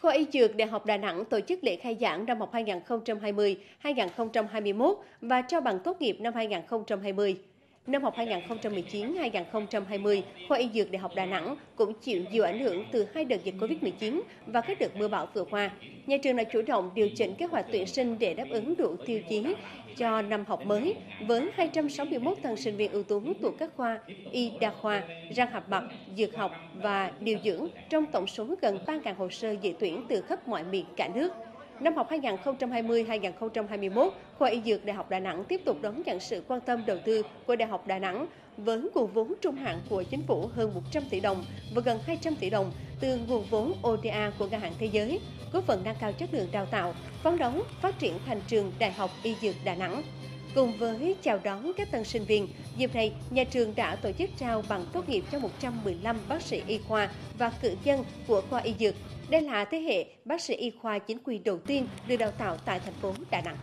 Khoa Y Dược Đại học Đà Nẵng tổ chức lễ khai giảng năm học 2020-2021 và trao bằng tốt nghiệp năm 2020. Năm học 2019-2020, Khoa Y Dược Đại học Đà Nẵng cũng chịu nhiều ảnh hưởng từ hai đợt dịch Covid-19 và các đợt mưa bão vừa qua. Nhà trường đã chủ động điều chỉnh kế hoạch tuyển sinh để đáp ứng đủ tiêu chí cho năm học mới với 261 tân sinh viên ưu tú thuộc các khoa y đa khoa, răng hàm mặt, dược học và điều dưỡng trong tổng số gần 3.000 hồ sơ dự tuyển từ khắp mọi miền cả nước. Năm học 2020-2021, Khoa Y Dược Đại học Đà Nẵng tiếp tục đón nhận sự quan tâm đầu tư của Đại học Đà Nẵng với nguồn vốn trung hạn của chính phủ hơn 100 tỷ đồng và gần 200 tỷ đồng từ nguồn vốn ODA của ngân hàng thế giới, góp phần nâng cao chất lượng đào tạo, phấn đấu phát triển thành trường Đại học Y Dược Đà Nẵng. Cùng với chào đón các tân sinh viên, dịp này, nhà trường đã tổ chức trao bằng tốt nghiệp cho 115 bác sĩ y khoa và cử nhân của khoa y dược. Đây là thế hệ bác sĩ y khoa chính quy đầu tiên được đào tạo tại thành phố Đà Nẵng.